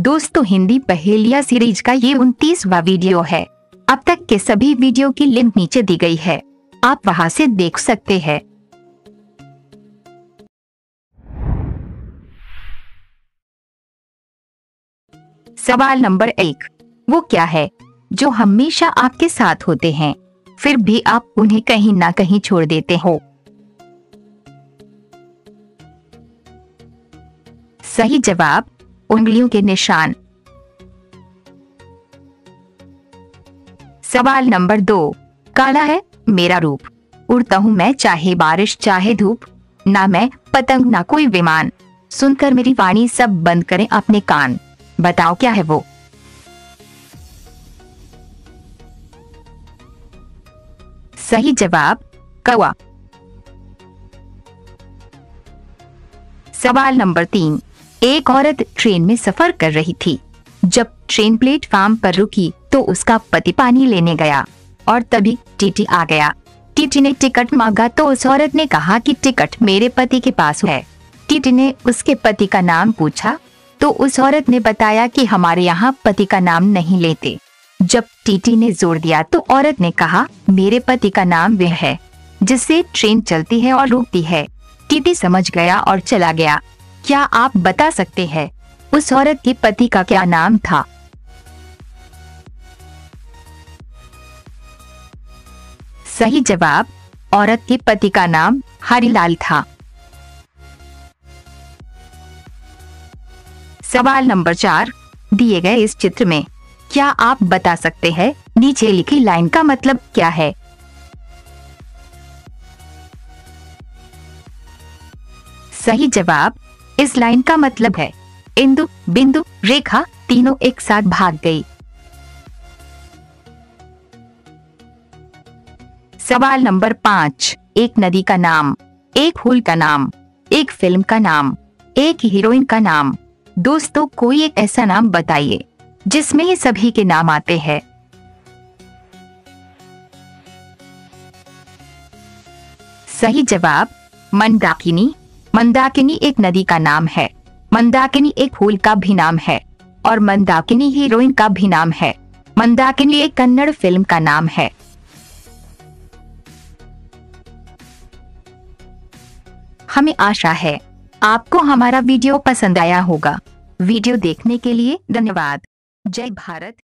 दोस्तों, हिंदी पहेलिया सीरीज़ का ये उनतीसवा वीडियो है। अब तक के सभी वीडियो की लिंक नीचे दी गई है। आप वहाँ से देख सकते हैं। सवाल नंबर एक, वो क्या है जो हमेशा आपके साथ होते हैं, फिर भी आप उन्हें कहीं ना कहीं छोड़ देते हो? सही जवाब उंगलियों के निशान। सवाल नंबर दो, काला है मेरा रूप। उड़ता हूँ मैं, चाहे बारिश, चाहे धूप। ना मैं, पतंग, ना कोई विमान। सुनकर मेरी वाणी सब बंद करें अपने कान। बताओ क्या है वो? सही जवाब कौआ सवाल नंबर तीन एक औरत ट्रेन में सफ़र कर रही थी। जब ट्रेन प्लेटफार्म पर रुकी तो उसका पति पानी लेने गया और तभी टीटी आ गया। टीटी ने टिकट मांगा तो उस औरत ने कहा कि टिकट मेरे पति के पास है। टीटी ने उसके पति का नाम पूछा तो उस औरत ने बताया कि हमारे यहाँ पति का नाम नहीं लेते। जब टीटी ने ज़ोर दिया तो औरत ने कहा, मेरे पति का नाम वह है, जिससे ट्रेन चलती है और रुकती है। टीटी समझ गया और चला गया। क्या आप बता सकते हैं, उस औरत के पति का क्या नाम था? सही जवाब, औरत के पति का नाम हरिलाल था। सवाल नंबर चार, दिए गए इस चित्र में, क्या आप बता सकते हैं, नीचे लिखी लाइन का मतलब क्या है? सही जवाब इस लाइन का मतलब है। इंदु, बिंदु, रेखा तीनों एक साथ भाग गई। सवाल नंबर पाँच। एक नदी का नाम, एक फूल का नाम, एक फ़िल्म का नाम, एक हीरोइन का नाम। दोस्तों, कोई एक ऐसा नाम बताइए, जिसमें ये सभी के नाम आते हैं। सही जवाब, मंदाकिनी। मंदाकिनी एक नदी का नाम है। मंदाकिनी एक फूल का भी नाम है। और मंदाकिनी हीरोइन का भी नाम है। मंदाकिनी एक कन्नड़ फ़िल्म का नाम है। हमें आशा है, आपको हमारा वीडियो पसंद आया होगा। वीडियो देखने के लिए धन्यवाद। जय भारत।